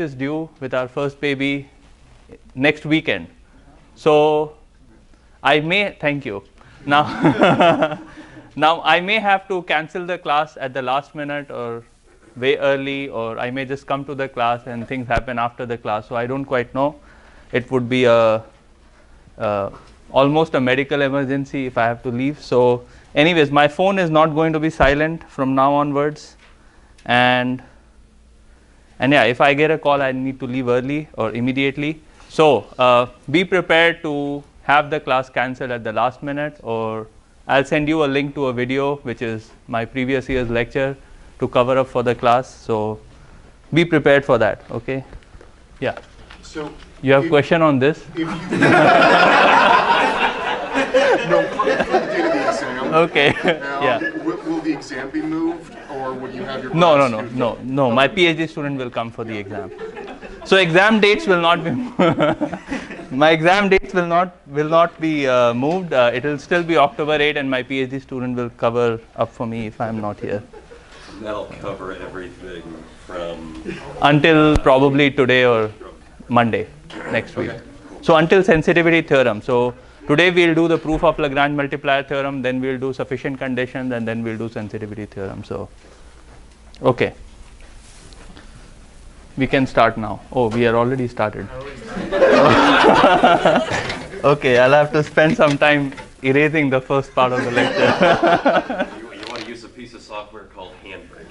is due with our first baby next weekend. So I may thank you. Now now I may have to cancel the class at the last minute or way early or I may just come to the class and things happen after the class. So I don't quite know. It would be a almost a medical emergency if I have to leave. So anyways, my phone is not going to be silent from now onwards and and yeah, if I get a call, I need to leave early or immediately. So uh, be prepared to have the class cancelled at the last minute or I'll send you a link to a video which is my previous year's lecture to cover up for the class. So be prepared for that. Okay. Yeah. So You have if- question on this? If you no, for the date of the exam. Okay. Now, yeah. will, will the exam be moved, or would you have your No, no, no, no, no. My PhD student will come for the exam. So exam dates will not be. my exam dates will not will not be uh, moved. Uh, it will still be October 8, and my PhD student will cover up for me if I am not here That'll cover everything from, until probably today or Monday next week. So until sensitivity theorem. So today we'll do the proof of Lagrange multiplier theorem, then we'll do sufficient conditions, and then we'll do sensitivity theorem. So okay. We can start now. Oh, we are already started. okay, I'll have to spend some time erasing the first part of the lecture. you, you want to use a piece of software called Handbrake.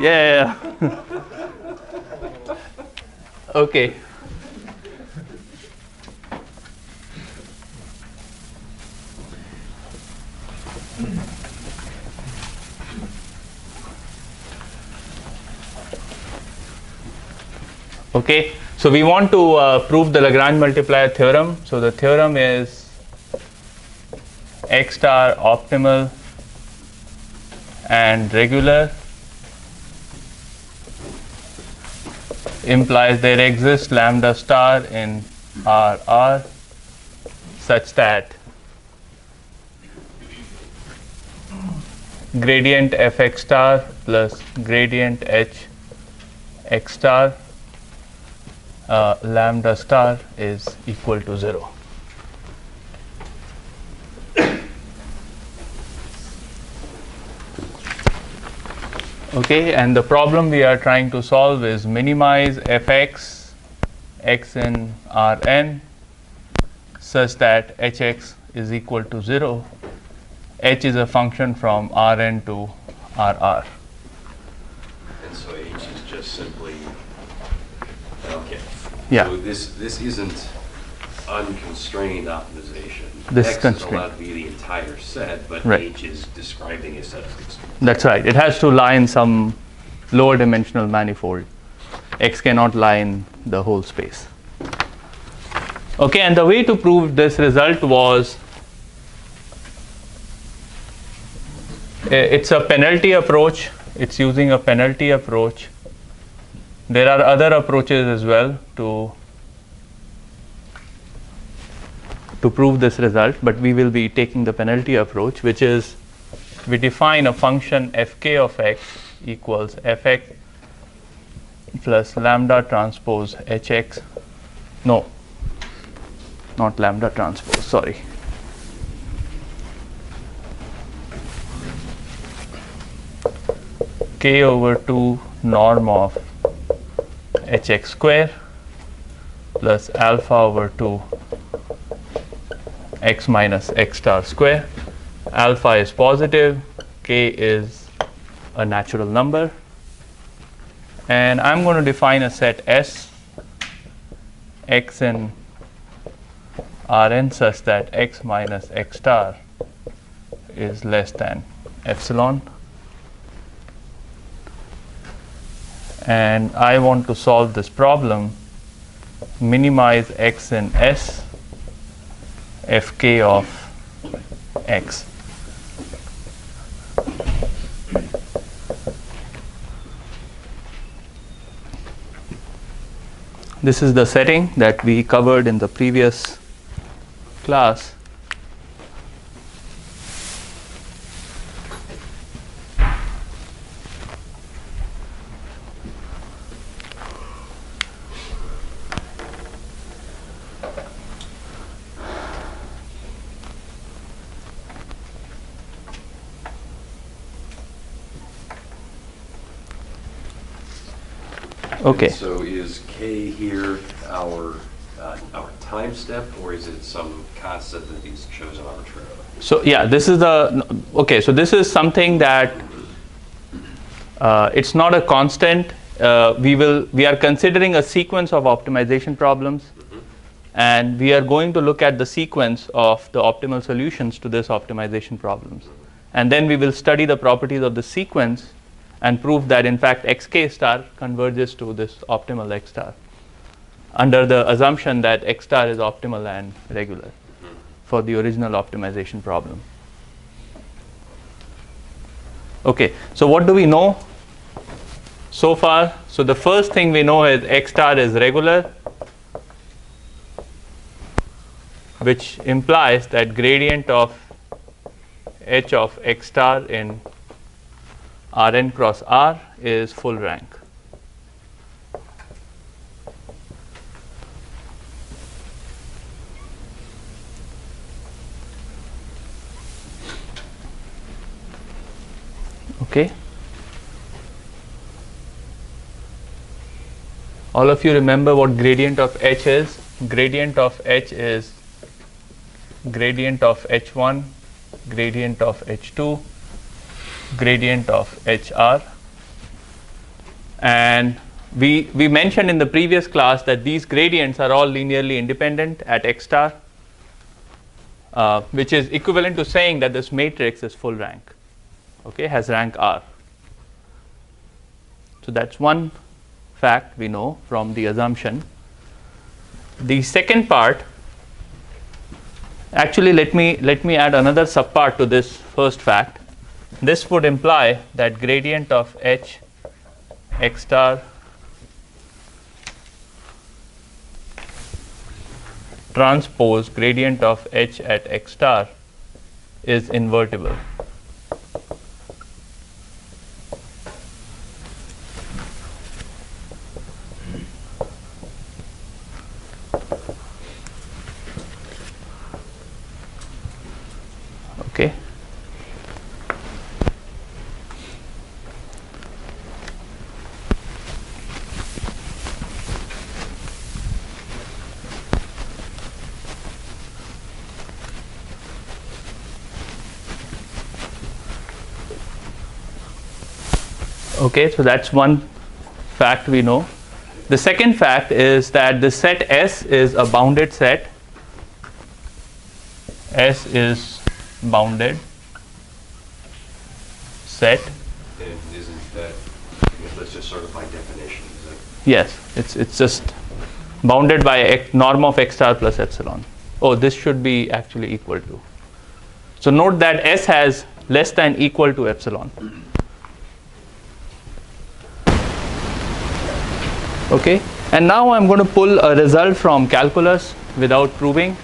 yeah, yeah, yeah. okay. Okay, so we want to uh, prove the Lagrange multiplier theorem. So the theorem is x star optimal and regular implies there exists lambda star in R R such that gradient fx star plus gradient h x star uh, lambda star is equal to 0. Okay, and the problem we are trying to solve is minimize fx x in Rn such that hx is equal to 0. h is a function from Rn to Rr. And so H is just simply. Yeah. So this, this isn't unconstrained optimization. This is X is allowed to be the entire set, but Right. H is describing a set of constraints. That's right. It has to lie in some lower dimensional manifold. X cannot lie in the whole space. Okay, and the way to prove this result was uh, it's a penalty approach. It's using a penalty approach. There are other approaches as well to to prove this result, but we will be taking the penalty approach, which is we define a function fk of x equals fx plus lambda transpose hx. No, not lambda transpose, sorry. k over 2 norm of hx square plus alpha over 2 x minus x star square. Alpha is positive, k is a natural number, and I'm going to define a set S x in Rn such that x minus x star is less than epsilon. And I want to solve this problem, minimize x in S fk of x. This is the setting that we covered in the previous class. Okay. And so is K here our, uh, our time step, or is it some constant that he's chosen arbitrarily? So yeah, this is the okay. So this is something that uh, it's not a constant. Uh, we will we are considering a sequence of optimization problems, and we are going to look at the sequence of the optimal solutions to this optimization problems, and then we will study the properties of the sequence and prove that in fact xk star converges to this optimal x star under the assumption that x star is optimal and regular for the original optimization problem. Okay, so what do we know so far? So the first thing we know is x star is regular, which implies that gradient of h of x star in Rn cross R is full rank. Okay. All of you remember what gradient of h is? Gradient of h is gradient of h1, gradient of h2, gradient of hr. And we, we mentioned in the previous class that these gradients are all linearly independent at x star, uh, which is equivalent to saying that this matrix is full rank okay, has rank R. So that's one fact we know from the assumption. The second part, actually let me let me add another subpart to this first fact. This would imply that gradient of h x star transpose gradient of h at x star is invertible. okay okay so that's one fact we know. The second fact is that the set S is a bounded set. S is bounded set. And isn't that, just sort of by definition, yes it's it's just bounded by norm of x star plus epsilon. Oh this should be actually equal to. So note that s has less than equal to epsilon okay and now i'm going to pull a result from calculus without proving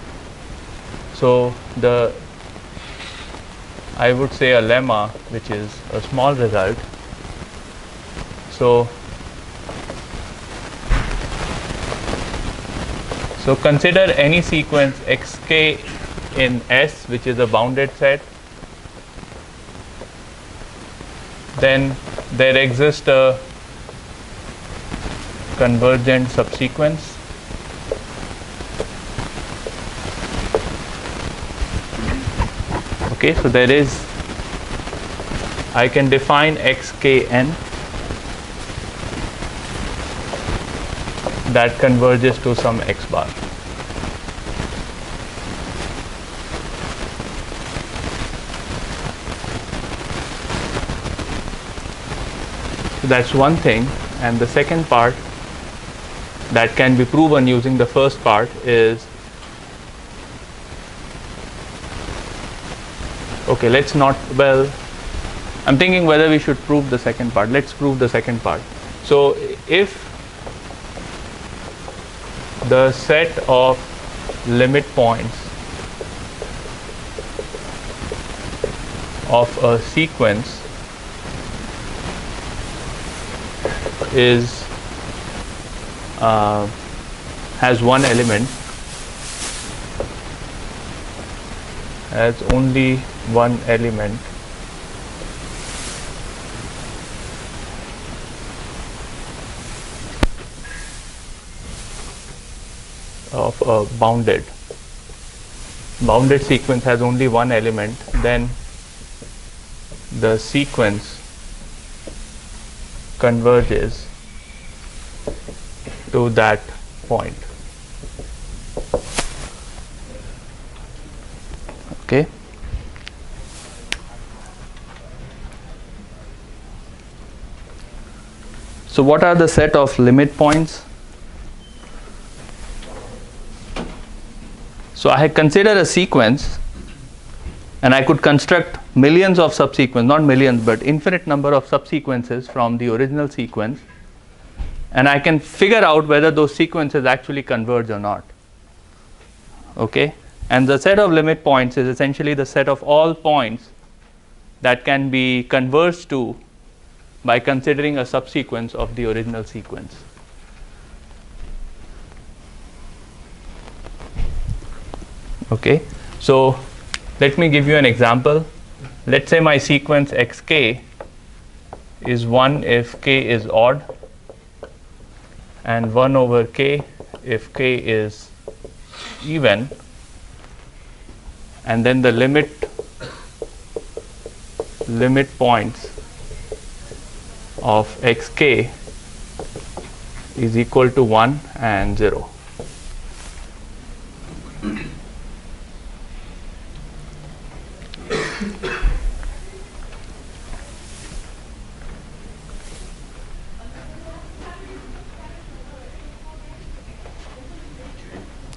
so the I would say a lemma which is a small result. So, so consider any sequence xk in S which is a bounded set. Then there exists a convergent subsequence. Okay so there is I can define xkn that converges to some x bar. So that's one thing and the second part that can be proven using the first part is okay let's not well i'm thinking whether we should prove the second part. Let's prove the second part. So if the set of limit points of a sequence is uh, has one element has only one element. Of a bounded. Bounded sequence has only one element then the sequence converges to that point. Okay. So what are the set of limit points? So I had considered a sequence and I could construct millions of subsequences, not millions, but infinite number of subsequences from the original sequence. And I can figure out whether those sequences actually converge or not. Okay? And the set of limit points is essentially the set of all points that can be converged to by considering a subsequence of the original sequence. Okay, so let me give you an example. Let's say my sequence xk is 1 if k is odd and 1 over k if k is even and then the limit limit points of xk is equal to 1 and 0.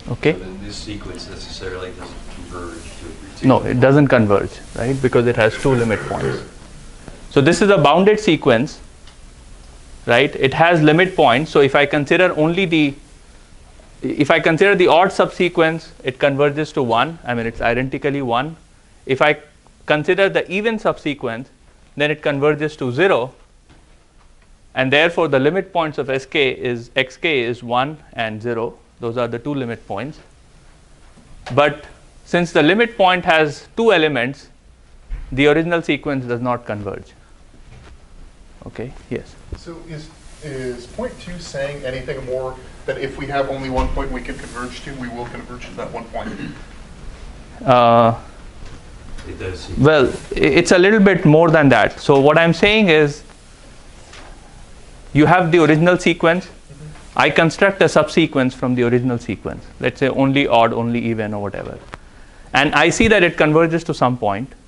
Okay. So then this sequence necessarily doesn't converge to a. No, it doesn't converge, right? Because it has two limit points. So this is a bounded sequence, right? It has limit points. So if I consider only the, if I consider the odd subsequence, it converges to one. I mean, it's identically one. If I consider the even subsequence, then it converges to zero. And therefore, the limit points of sk is xk is one and zero. Those are the two limit points. But since the limit point has two elements, the original sequence does not converge. Okay, yes. So is, is point two saying anything more than if we have only one point we can converge to, we will converge to that one point? Uh, It does seem. well, it's a little bit more than that. So, what I'm saying is you have the original sequence. I construct a subsequence from the original sequence. Let's say only odd, only even, or whatever. And I see that it converges to some point. point,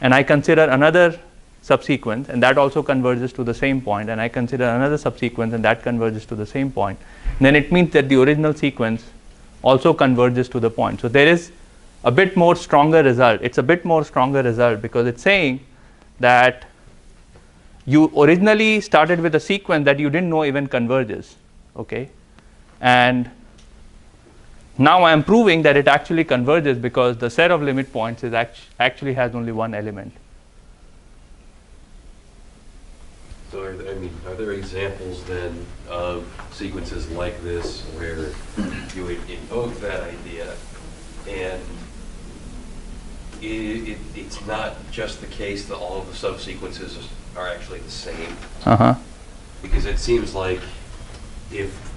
and I consider another subsequence, and that also converges to the same point. point, and I consider another subsequence, and that converges to the same point. Then it means that the original sequence also converges to the point. So there is a bit more stronger result. It's a bit more stronger result because it's saying that you originally started with a sequence that you didn't know even converges, okay, and now I am proving that it actually converges because the set of limit points is act- actually has only one element. So are, there- I mean, are there examples then of sequences like this where you would invoke that idea and it, it, it's not just the case that all of the subsequences are actually the same? Uh huh. Because it seems like if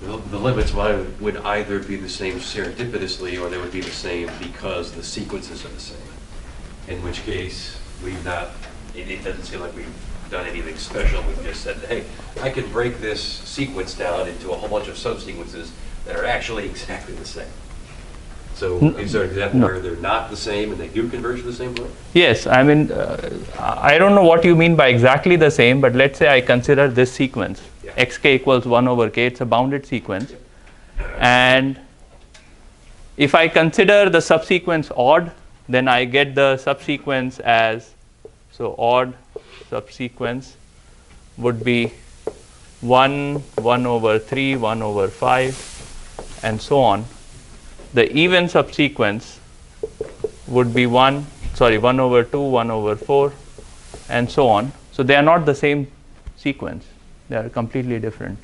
the, the limits would, would either be the same serendipitously or they would be the same because the sequences are the same. In which case, we've not, it, it doesn't seem like we've done anything special. We've just said, hey, I can break this sequence down into a whole bunch of subsequences that are actually exactly the same. So is there an example where they're not the same and they do converge to the same point? Yes, I mean, uh, I don't know what you mean by exactly the same, but let's say I consider this sequence Xk equals 1 over k, it's a bounded sequence. And if I consider the subsequence odd, then I get the subsequence as so odd subsequence would be 1, 1 over 3, 1 over 5, and so on. The even subsequence would be 1 sorry 1 over 2 1 over 4 and so on so they are not the same sequence they are completely different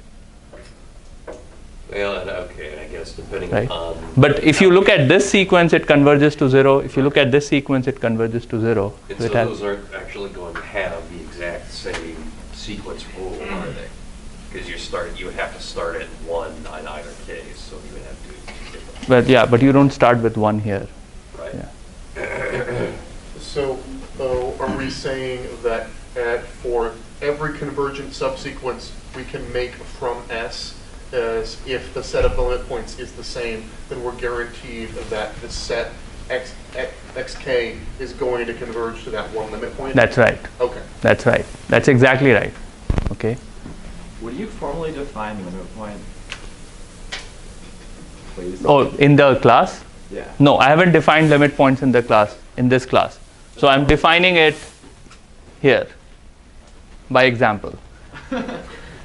Well, and okay, and I guess depending right on. but if you look at this sequence it converges to 0 if you look at this sequence it converges to 0 And So so those aren't actually going to have the exact same sequence rule, are they? Because you're starting, you would have to start at one in either case, so you would have to do But yeah, but you don't start with one here. right? Yeah. So, uh, are we saying that at, for every convergent subsequence, we can make from S as if the set of the limit points is the same, then we're guaranteed that the set x, x, xk is going to converge to that one limit point? That's right. Okay. That's right. That's exactly right. Okay. Would you formally define limit point? Please? Oh, in the class? Yeah. No, I haven't defined limit points in the class, in this class. So I'm defining it here by example.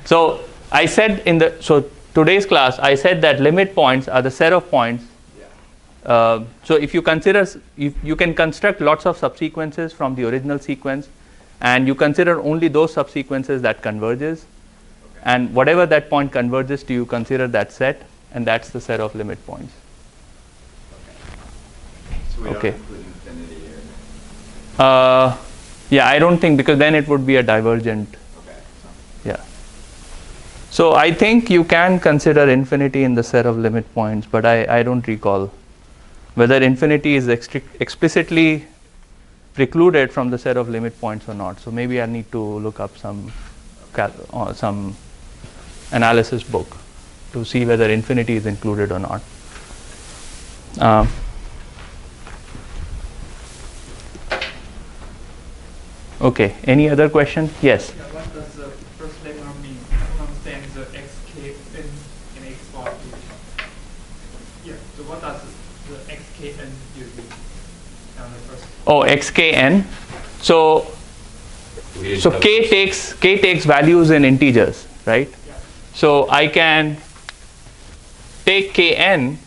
so I said in the, so today's class, I said that limit points are the set of points. Yeah. Uh, so if you consider, you, you can construct lots of subsequences from the original sequence and you consider only those subsequences that converges and whatever that point converges to you consider that set and that's the set of limit points. So we Okay. don't include infinity here. Uh, yeah, I don't think because then it would be a divergent. Okay. Yeah. So I think you can consider infinity in the set of limit points, but I, I don't recall whether infinity is explicitly precluded from the set of limit points or not. So maybe I need to look up some cal- uh, some analysis book to see whether infinity is included or not. Um, okay. Any other question? Yes. Yeah, what does the first letter mean? I don't understand the xk in, in x bar. Yeah, so what does the xkn do? On the first. Oh, xkn. So so k takes k takes values in integers, right? Yeah. So I can take kn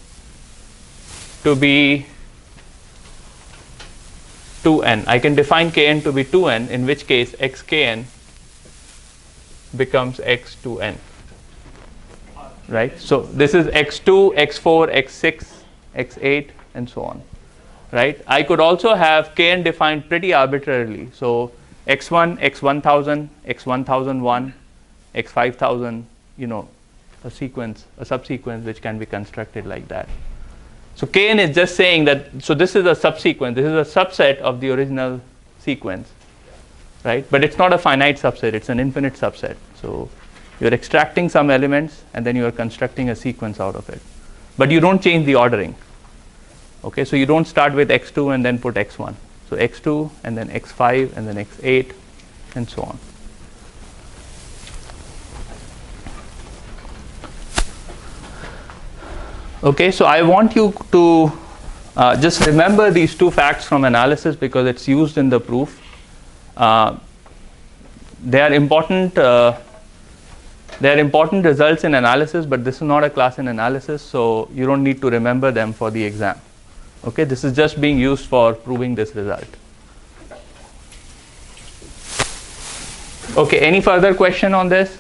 to be 2n. I can define kn to be 2n, in which case xkn becomes x2n, Uh, right? So this is x2, x4, x6, x8, and so on, right? I could also have kn defined pretty arbitrarily. So x1, x1000, x1001, x5000, you know, a sequence, a subsequence which can be constructed like that. So kn is just saying that, so this is a subsequence, this is a subset of the original sequence, right? But it's not a finite subset, it's an infinite subset. So you're extracting some elements and then you are constructing a sequence out of it. But you don't change the ordering. Okay, so you don't start with x2 and then put x1. So x2 and then x5 and then x8 and so on. Okay, so I want you to uh, just remember these two facts from analysis because it's used in the proof. Uh, they are important. Uh, they are important results in analysis, but this is not a class in analysis, so you don't need to remember them for the exam. Okay, this is just being used for proving this result. Okay, any further question on this?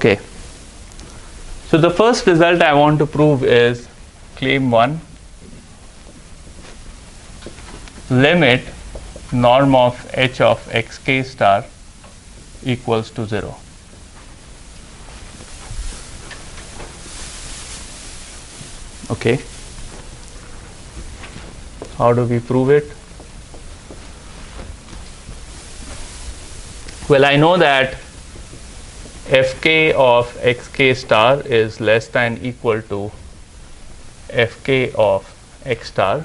Okay. So the first result I want to prove is claim 1 limit norm of h of xk star equals to 0. Okay. How do we prove it? Well, I know that fk of xk star is less than equal to fk of x star.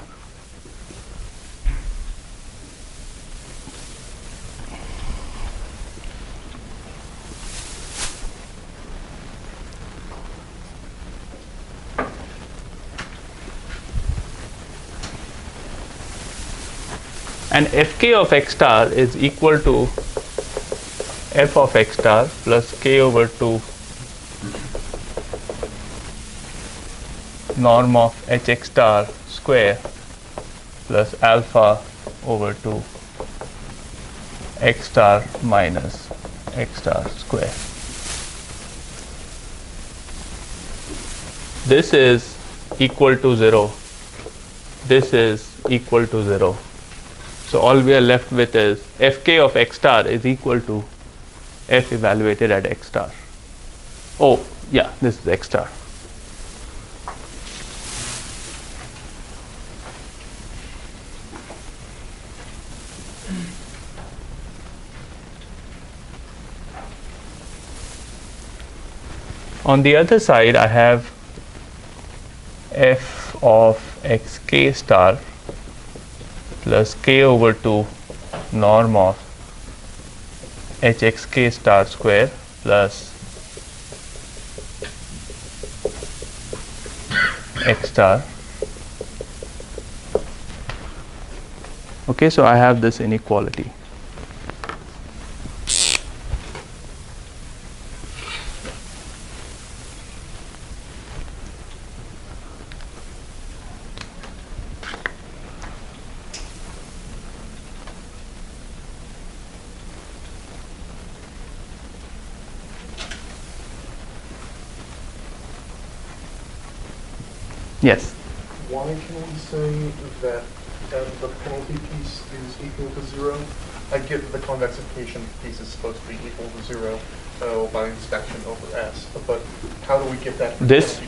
And fk of x star is equal to f of x star plus k over 2 norm of hx star square plus alpha over 2 x star minus x star square. This is equal to 0. This is equal to 0. So all we are left with is fk of x star is equal to f evaluated at x star. Oh, yeah, this is x star. On the other side, I have f of xk star plus k over 2 norm of hxk star square plus x star. Okay, so I have this inequality. Yes. Why can we say that uh, the penalty piece is equal to zero? I get that the convexification piece is supposed to be equal to zero uh, by inspection over S, but how do we get that? This?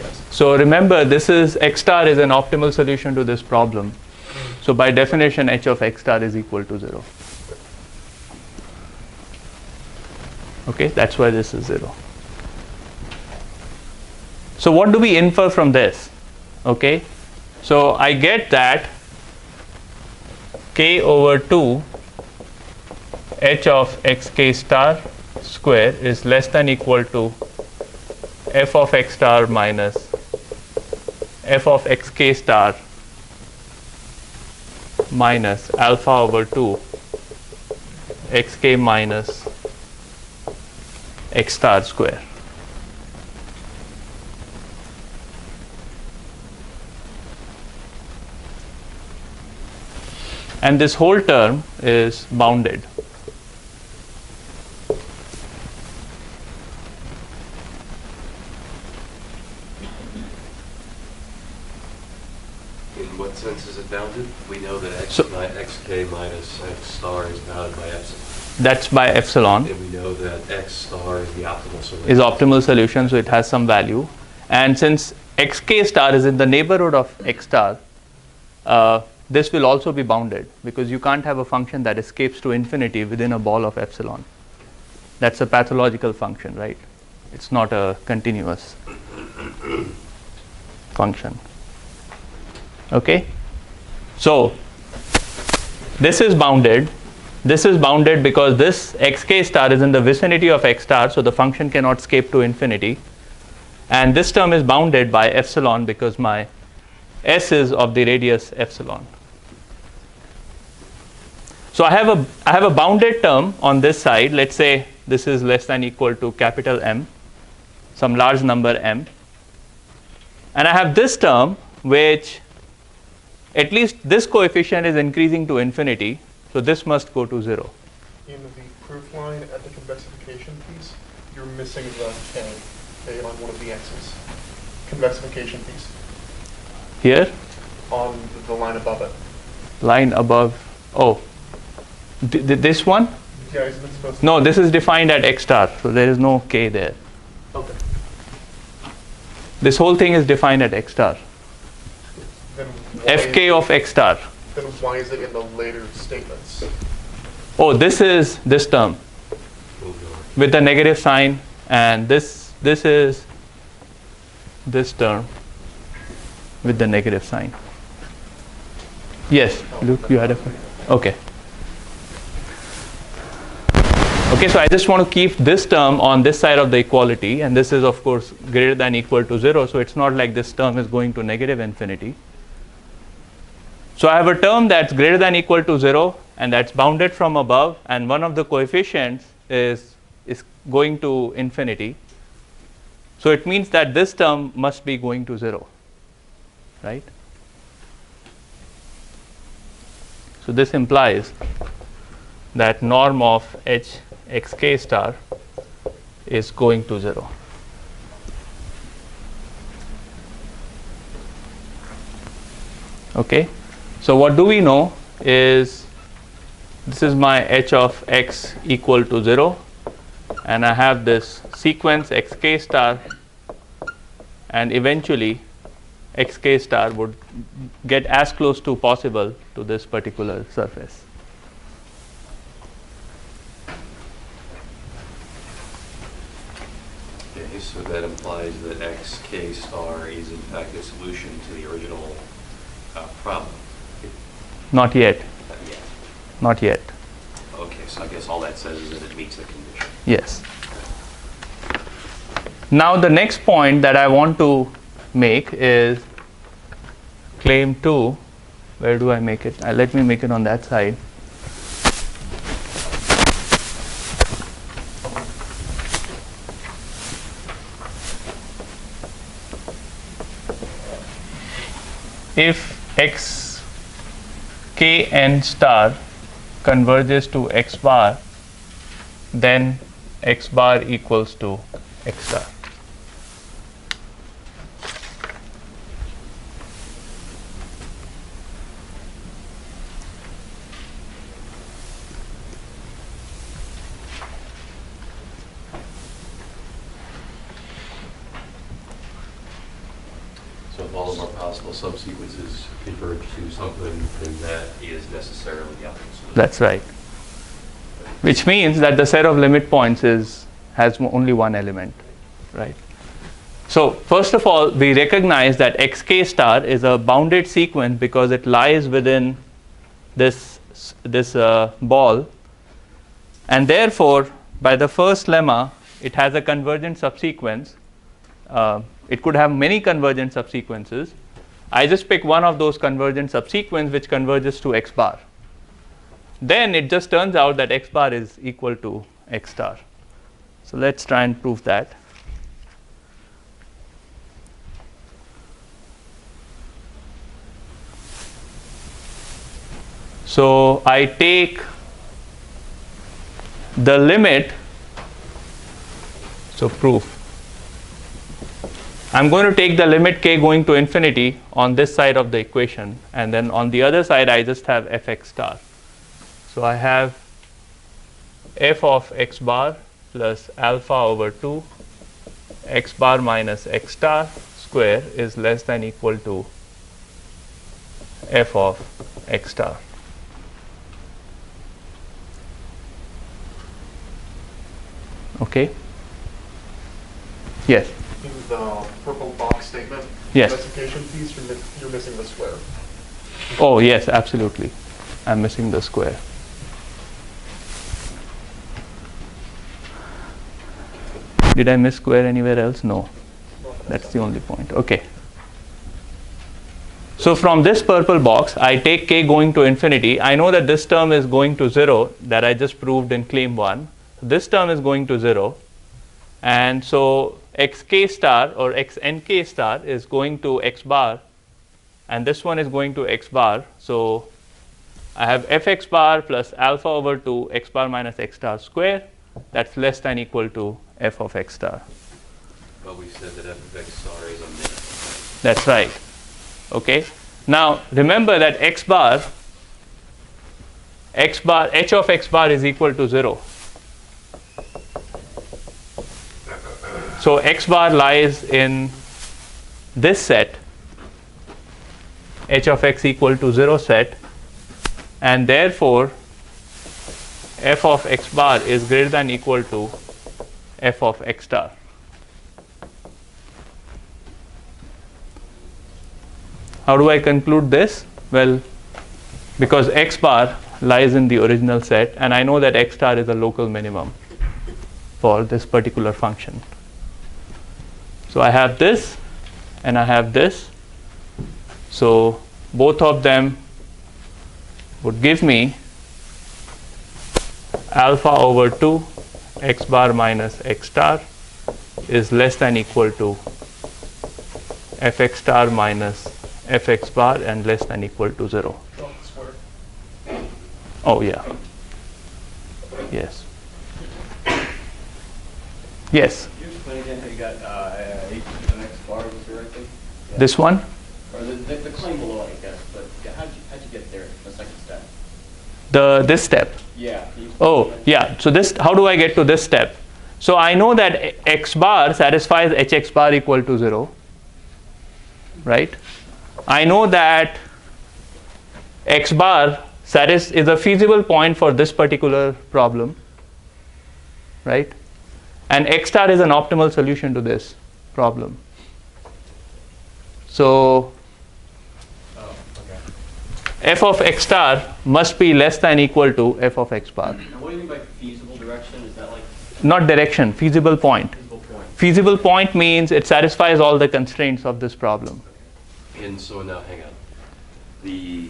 Yes. So remember, this is x star is an optimal solution to this problem. So by definition, h of x star is equal to 0. Okay, that's why this is 0. So what do we infer from this? Okay, so I get that k over 2 h of xk star square is less than equal to f of x star minus f of xk star minus alpha over 2 xk minus x star square. And this whole term is bounded. In what sense is it bounded? We know that x, So- mi- xk minus x star is bounded by epsilon. That's by epsilon. And we know that x star is the optimal solution. is optimal solution, so it has some value. And since xk star is in the neighborhood of x star, uh, this will also be bounded because you can't have a function that escapes to infinity within a ball of epsilon. That's a pathological function, right? It's not a continuous function. Okay? So, this is bounded. This is bounded because this xk star is in the vicinity of x star, so the function cannot escape to infinity. And this term is bounded by epsilon because my s is of the radius epsilon. So I have a I have a bounded term on this side. Let's say this is less than equal to capital M, some large number m. And I have this term which at least this coefficient is increasing to infinity, so this must go to 0. In the proof line at the convexification piece, you're missing the K, K on one of the X's. Convexification piece, Here, on the line above it. line above, oh, this one? Yeah, isn't it supposed to? No, this is defined at x star, so there is no k there. Okay. This whole thing is defined at x star. Then fk of x star. Then why is it in the later statements? Oh, this is this term with the negative sign, and this this is this term with the negative sign. Yes, Luke, you had a. Okay. Okay, so I just want to keep this term on this side of the equality, and this is of course greater than equal to zero, so it's not like this term is going to negative infinity. So I have a term that's greater than equal to 0 and that's bounded from above and one of the coefficients is, is going to infinity. So it means that this term must be going to 0. right? So this implies that norm of h x k star is going to 0. Okay. So what do we know is this is my h of x equal to 0 and I have this sequence x k star and eventually x k star would get as close to possible to this particular surface. Okay, so that implies that x k star is in fact a solution to the original uh, problem. Not yet, Not yet. not yet. Okay, so I guess all that says is that it meets the condition. Yes. Now the next point that I want to make is claim 2. Where do I make it? Uh, let me make it on that side. If x k n star converges to x bar, then x bar equals to x star. So if all of our possible subsequences converge to something, then that is necessarily the optimal solution. That's right. Which means that the set of limit points is has only one element, right? So first of all, we recognize that xk star is a bounded sequence because it lies within this this uh, ball, and therefore, by the first lemma, it has a convergent subsequence. Uh, it could have many convergent subsequences. I just pick one of those convergent subsequences which converges to x bar then it just turns out that x bar is equal to x star. So let's try and prove that. So I take the limit, so proof. I'm going to take the limit k going to infinity on this side of the equation and then on the other side I just have fx star. So I have f of x bar plus alpha over 2 x bar minus x star square is less than equal to f of x star. Okay. Yes. In the purple box statement, Yes. specification piece, you're, mi- you're missing the square. Oh, yes, absolutely. I'm missing the square. Did I miss square anywhere else? No. That's the only point. Okay. So from this purple box, I take k going to infinity. I know that this term is going to 0 that I just proved in claim 1. This term is going to 0. And so xk star or xnk star is going to x bar and this one is going to x bar. So I have fx bar plus alpha over 2 x bar minus x star square. That's less than equal to f of x star. But we said that f of x star is. That's right. Okay. Now remember that x bar, x bar, h of x bar is equal to 0. So x bar lies in this set, h of x equal to 0 set, and therefore f of x bar is greater than equal to f of x star. How do I conclude this? Well, because x bar lies in the original set, and I know that x star is a local minimum for this particular function. So I have this, and I have this. So both of them would give me alpha over 2 x bar minus x star is less than equal to fx star minus fx bar and less than equal to 0. Oh, yeah. Yes. Yes. Can you explain again how you got uh, h of x bar was here, I think? Yeah. This one? Or the, the, the claim below I guess, but how'd you, how'd you get there, the second step? The this step. Yeah. Oh, yeah. So this, how do I get to this step? So I know that x bar satisfies hx bar equal to 0, right? I know that x bar satis- is a feasible point for this particular problem, right? And x star is an optimal solution to this problem. So. F of x star must be less than equal to f of x bar. And what do you mean by feasible direction? Is that like Not direction, feasible point. feasible point? Feasible point means it satisfies all the constraints of this problem. And so now, hang on. The,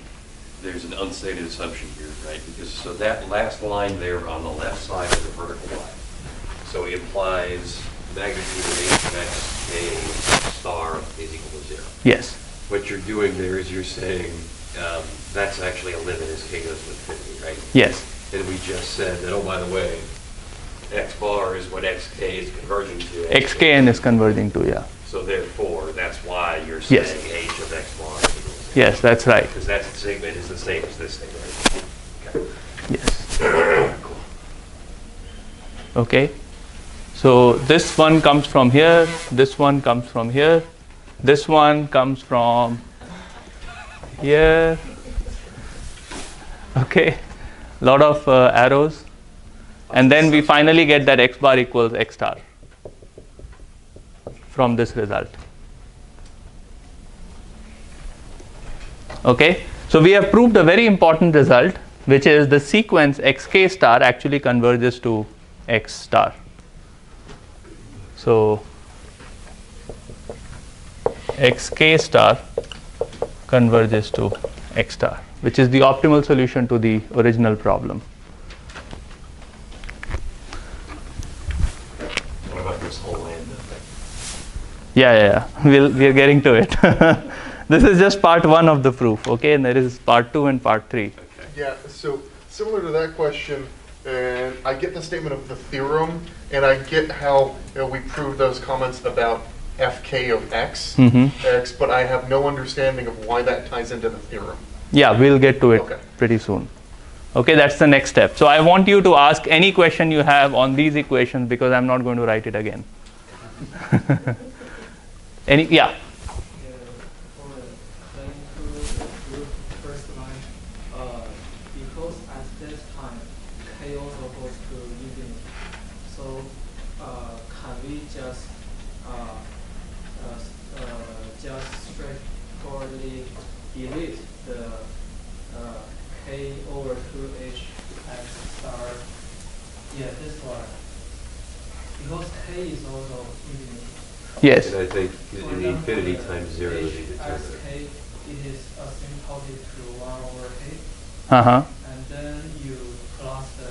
there's an unstated assumption here, right? Because, so that last line there on the left side of the vertical line, so it implies magnitude of h of x, k star is equal to zero. Yes. What you're doing there is you're saying, um, that's actually a limit as k goes to infinity, right? Yes. And we just said that, oh, by the way, x bar is what xk is converging to. xkn is converging to, yeah. So therefore, that's why you're Yes. saying h of x bar is equal to zero. Yes, that's right. Because that segment is the same as this thing, right? Okay. Yes. Cool. Okay. So this one comes from here, this one comes from here, this one comes from here. Okay. Lot of uh, arrows. And then we finally get that x bar equals x star from this result. Okay, so we have proved a very important result, which is the sequence xk star actually converges to x star. So xk star converges to x star, which is the optimal solution to the original problem. What about this whole lambda thing? Yeah, yeah, yeah. We'll, we are getting to it. this is just part one of the proof, okay? And there is part two and part three. Yeah, so similar to that question, and I get the statement of the theorem, and I get how you know, we prove those comments about fk of x, Mhm. x, but I have no understanding of why that ties into the theorem. Yeah, we'll get to it Okay. pretty soon. Okay, that's the next step. So I want you to ask any question you have on these equations because I'm not going to write it again. any, yeah. Yeah, for the claim to the group first line, uh, because at this time, k also goes to infinity. So, uh, can we just, uh, uh, s- uh, just straightforwardly delete the, uh, k over two h x star? Yeah, this one. Because k is also infinity. Yes. And I think in the infinity times zero would be H determined. as k, it is asymptotic to 1 over k, Uh huh. and then you plus the,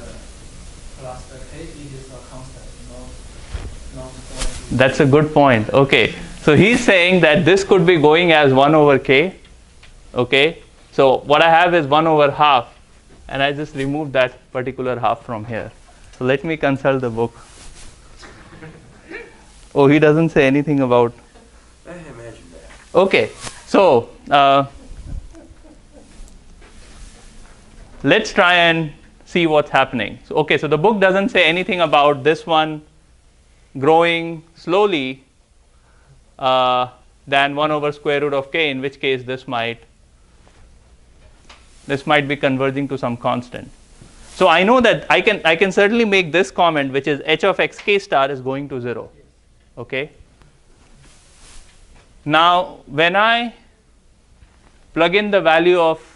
plus the k, it is a constant, not, not. That's a good point. Okay. So he's saying that this could be going as 1 over k. Okay. So what I have is 1 over half, and I just removed that particular half from here. So let me consult the book. Oh, he doesn't say anything about I imagine that. Okay, so uh, let's try and see what's happening. So, okay, so the book doesn't say anything about this one growing slowly uh, than 1 over square root of k, in which case this might this might be converging to some constant. So I know that I can I can certainly make this comment, which is h of x k star is going to zero. Okay. Now, when I plug in the value of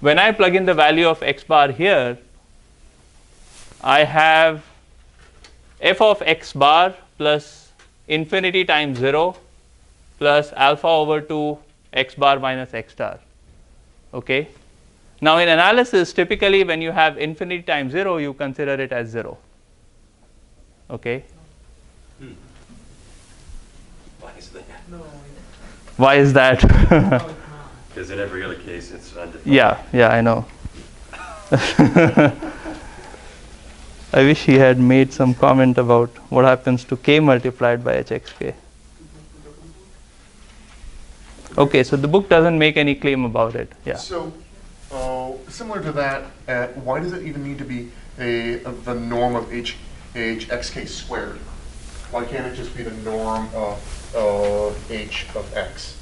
when I plug in the value of x bar here, I have f of x bar plus infinity times 0 plus alpha over 2 x bar minus x star. Okay. Now, in analysis, typically when you have infinity times 0, you consider it as 0. Okay. Why Why is that? No, Why is that? no, it's not. Because in every other case, it's undefined. yeah, yeah, I know. I wish he had made some comment about what happens to k multiplied by hxk. Okay, so the book doesn't make any claim about it. Yeah. So, uh, similar to that, uh, why does it even need to be a, of the norm of h, h xk squared? Why can't it just be the norm of uh, h of x?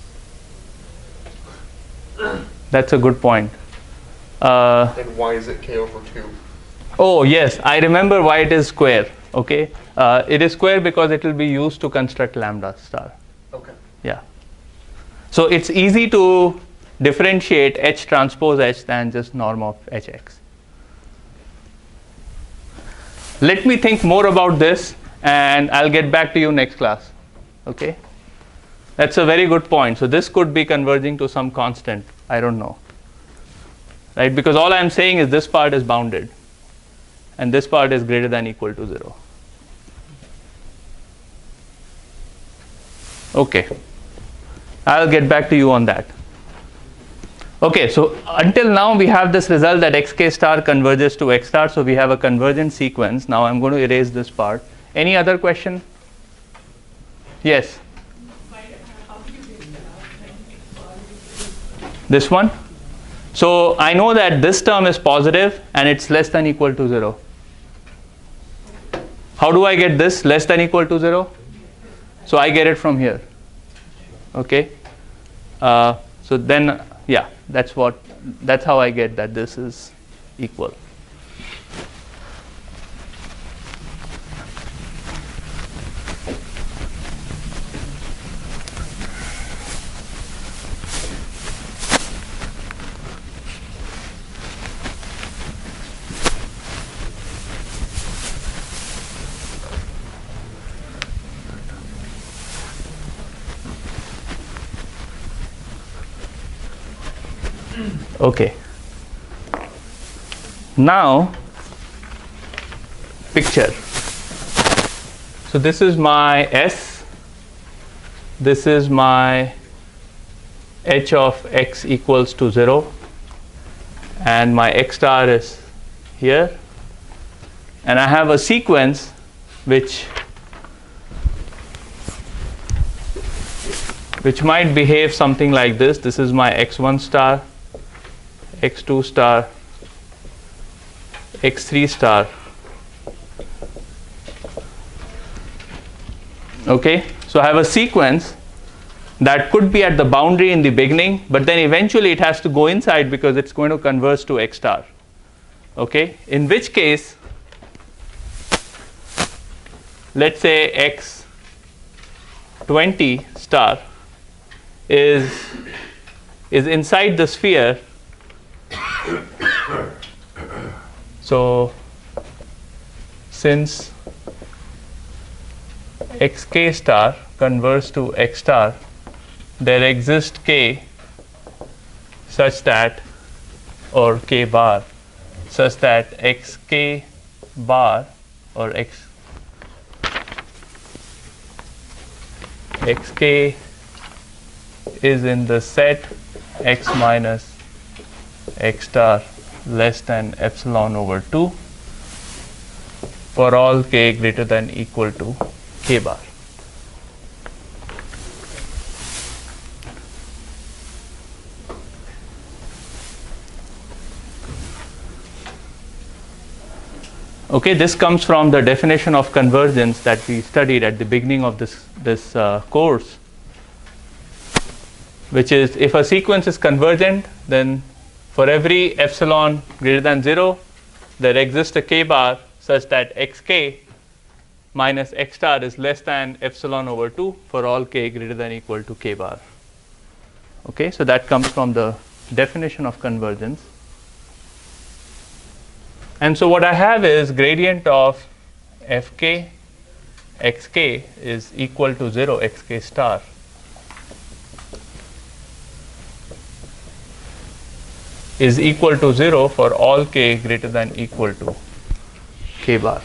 That's a good point. Uh, And why is it k over 2? oh, yes, I remember why it is square. Okay. Uh, it is square because it will be used to construct lambda star. Okay. Yeah. So it's easy to differentiate H transpose H than just norm of Hx. Let me think more about this and I'll get back to you next class. Okay? That's a very good point. So this could be converging to some constant. I don't know. Right? Because all I'm saying is this part is bounded and this part is greater than equal to 0. Okay. I'll get back to you on that. Okay, so until now we have this result that xk star converges to x star, so we have a convergent sequence. Now I'm going to erase this part. Any other question? Yes. This one? So I know that this term is positive and it's less than equal to 0. How do I get this less than equal to 0? So I get it from here. Okay. Uh, so then, yeah, that's what, that's how I get that this is equal. Okay. Now, picture. So this is my S. This is my h of x equals to 0 and my x star is here and I have a sequence which which might behave something like this this is my x1 star x2 star x3 star. Okay so I have a sequence that could be at the boundary in the beginning but then eventually it has to go inside because it's going to converge to x star. Okay in which case let's say x 20 star is is inside the sphere so since xk star converts to x star there exists k such that or k bar such that xk bar or x xk is in the set x minus x star less than epsilon over 2 for all k greater than equal to k bar. Okay, this comes from the definition of convergence that we studied at the beginning of this, this uh, course, which is if a sequence is convergent, then for every epsilon greater than 0, there exists a k bar such that xk minus x star is less than epsilon over 2 for all k greater than equal to k bar. Okay, so that comes from the definition of convergence. And so what I have is gradient of fk xk is equal to 0 xk star. Is equal to 0 for all k greater than equal to k bar.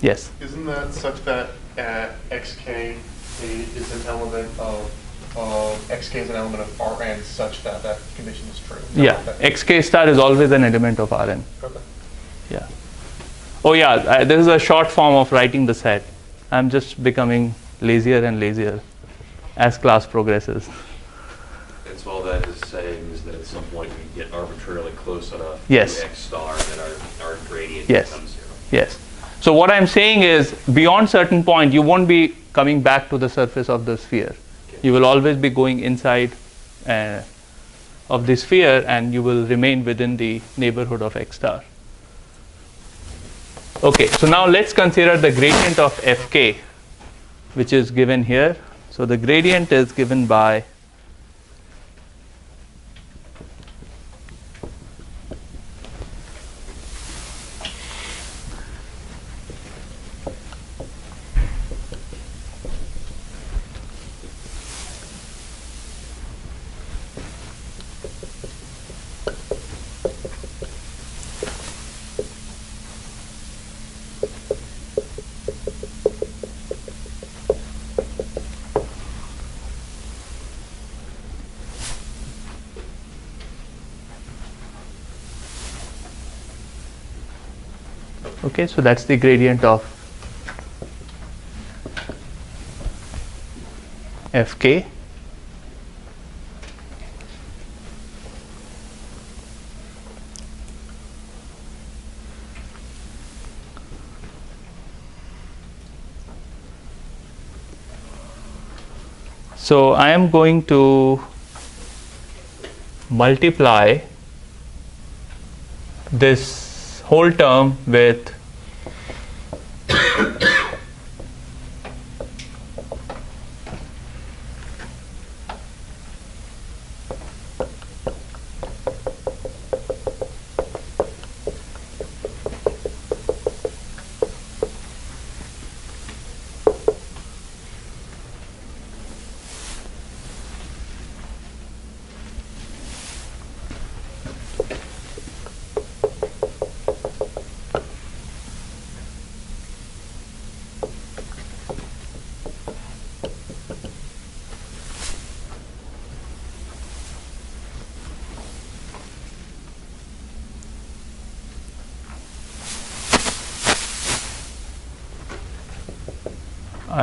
Yes. Isn't that such that uh, at xk is an element of, of xk is an element of Rn such that that condition is true? Yeah. xk star is always an element of Rn. Okay. Yeah. Oh yeah, I, this is a short form of writing the set. I'm just becoming lazier and lazier as class progresses. And so all that is saying is that at some point we get arbitrarily close enough Yes. to x star that our, our gradient Yes. becomes zero. Yes. So what I'm saying is beyond certain point you won't be coming back to the surface of the sphere. You will always be going inside uh, of the sphere and you will remain within the neighborhood of x star. Okay, so now let's consider the gradient of fk which is given here. So the gradient is given by okay so that's the gradient of fk. So i am going to multiply this whole term with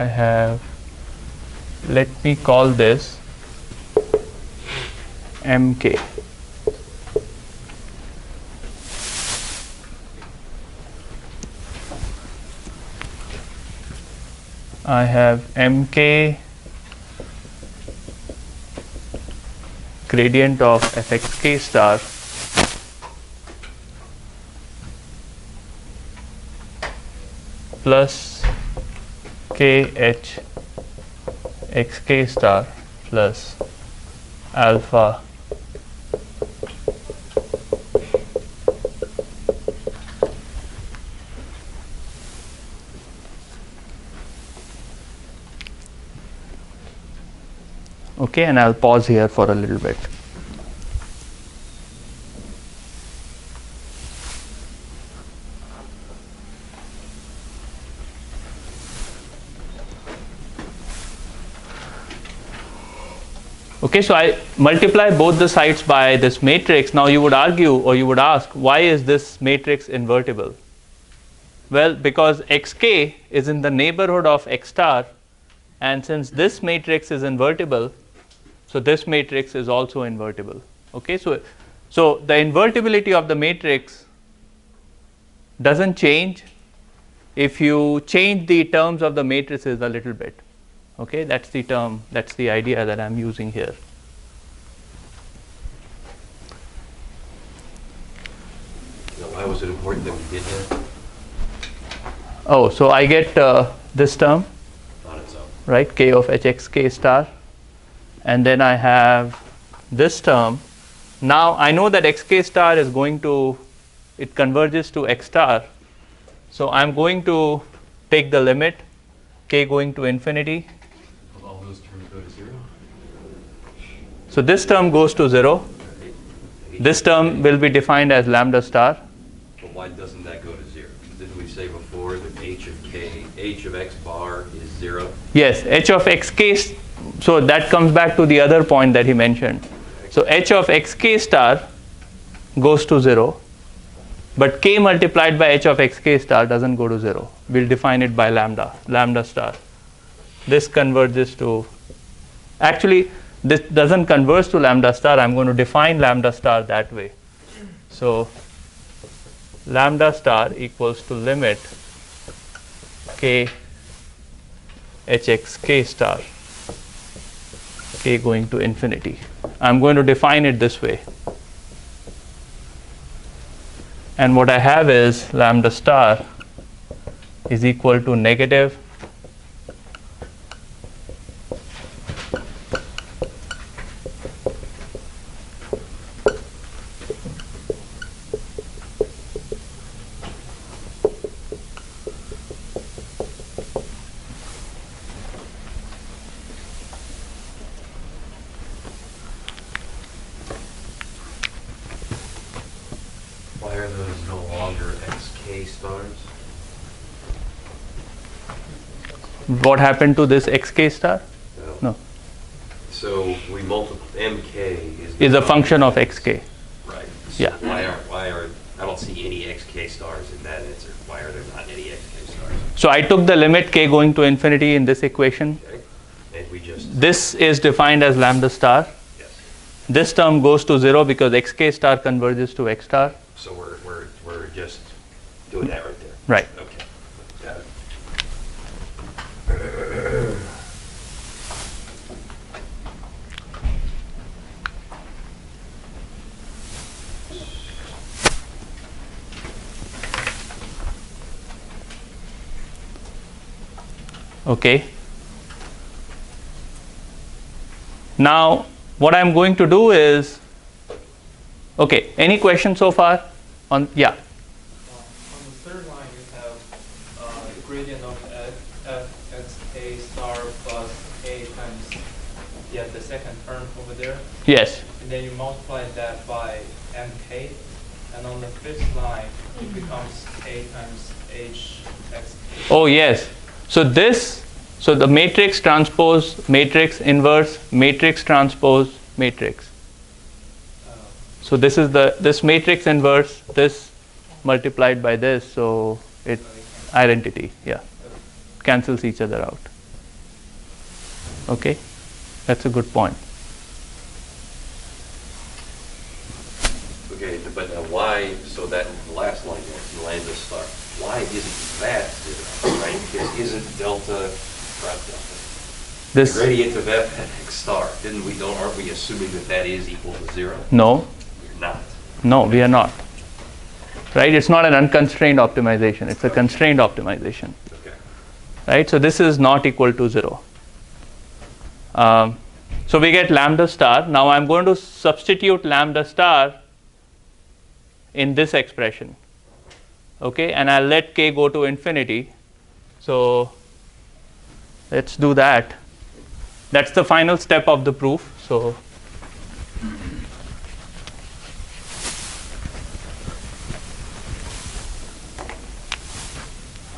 I have let me call this mk I have mk gradient of fxk star. Plus kh xk star plus alpha okay and I'll pause here for a little bit Okay, so I multiply both the sides by this matrix. Now you would argue or you would ask, why is this matrix invertible? Well, because xk is in the neighborhood of x star, and since this matrix is invertible, so this matrix is also invertible. Okay, so so the invertibility of the matrix doesn't change if you change the terms of the matrices a little bit. Okay, that's the term, that's the idea that I'm using here. Now, why was it important that we did that Oh, so I get uh, this term, on its own? right, k of hx k star, and then I have this term. Now I know that xk star is going to, it converges to x star. So I'm going to take the limit, k going to infinity. Will all those terms go to zero? So this term goes to 0. This term will be defined as lambda star. But why doesn't that go to zero? Didn't we say before that h of k, h of x bar is zero? Yes, h of xk, so that comes back to the other point that he mentioned. So h of xk star goes to 0, but k multiplied by h of xk star doesn't go to 0. We'll define it by lambda, lambda star. This converges to, actually, this doesn't converge to lambda star. I'm going to define lambda star that way. So lambda star equals to limit k hx k star k going to infinity. I'm going to define it this way. And what I have is lambda star is equal to negative Why are those no longer xk stars? What happened to this xk star? No, So we multiply, mk is. is a function of xk. Right. So Yeah. Why are, why are, I don't see any xk stars in that answer. Why are there not any xk stars? So I took the limit k going to infinity in this equation. Okay? And we just, This is defined as lambda star. yes. This term goes to 0 because xk star converges to x star. So we're, we're, we're just doing that right there. Right. Okay. Got it. Okay. Now, what I'm going to do is, okay, any questions so far? On yeah, Uh, on the third line, you have uh, gradient of f, f x k star plus k times yeah, the second term over there, yes, and then you multiply that by mk, and on the fifth line, it becomes k times h x k. oh yes. So this, so the matrix transpose matrix inverse matrix transpose matrix. So this is the this matrix inverse this multiplied by this, so it identity, yeah, cancels each other out. Okay, that's a good point. Okay, but why, so that last line, there, lambda star, why isn't that zero, isn't delta, not delta, the This gradient of f at x star, didn't we, don't, aren't we assuming that that is equal to zero? no, We're not. no, we are not. Right? It's not an unconstrained optimization. It's a constrained optimization. Okay. right? So this is not equal to 0. Um, so we get lambda star. Now I'm going to substitute lambda star in this expression. Okay, and I'll let k go to infinity. So let's do that. That's the final step of the proof. So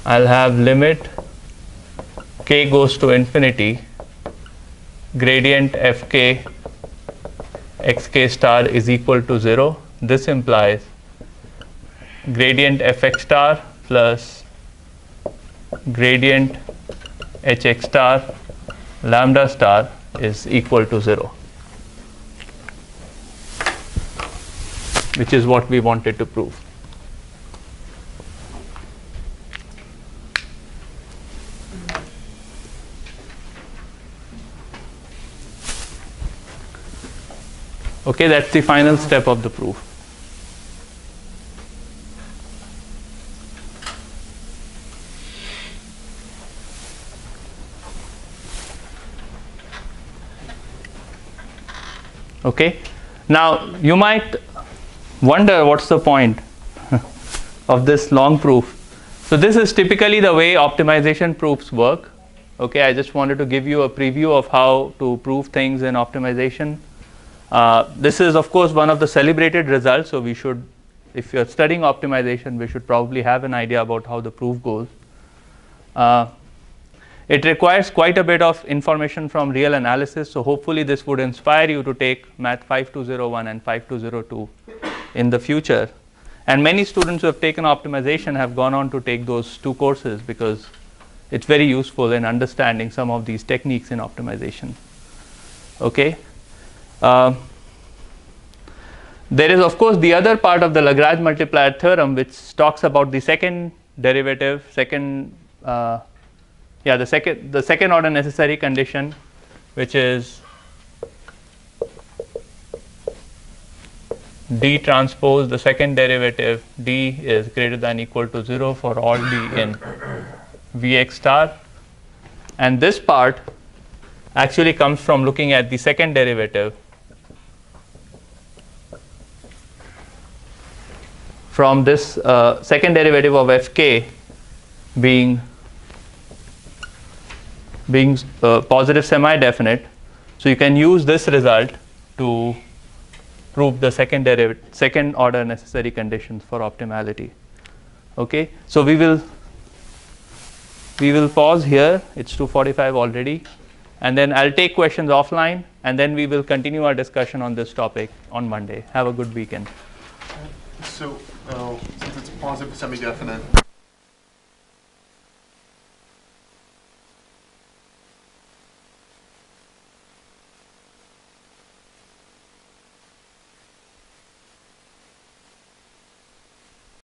I'll have limit k goes to infinity gradient fk xk star is equal to 0 this implies gradient fx star plus gradient hx star lambda star is equal to 0 which is what we wanted to prove Okay, that's the final step of the proof. Okay, now you might wonder what's the point of this long proof. So, this is typically the way optimization proofs work. Okay, I just wanted to give you a preview of how to prove things in optimization. Uh, this is, of course, one of the celebrated results. So we should, if you're studying optimization, we should probably have an idea about how the proof goes. Uh, it requires quite a bit of information from real analysis, so hopefully this would inspire you to take Math 5201 and 5202 in the future. And many students who have taken optimization have gone on to take those two courses because it's very useful in understanding some of these techniques in optimization. Okay. Um, there is of course the other part of the Lagrange multiplier theorem which talks about the second derivative, second uh, yeah the second the second order necessary condition which is d transpose the second derivative d is greater than equal to 0 for all d in vx star. And this part actually comes from looking at the second derivative from this uh, second derivative of fk being being uh, positive semi-definite. So you can use this result to prove the second derivative, second order necessary conditions for optimality. Okay, so we will we will pause here. It's 2:45 already, and then I'll take questions offline, and then we will continue our discussion on this topic on Monday. Have a good weekend. So, uh, since it's positive semi-definite,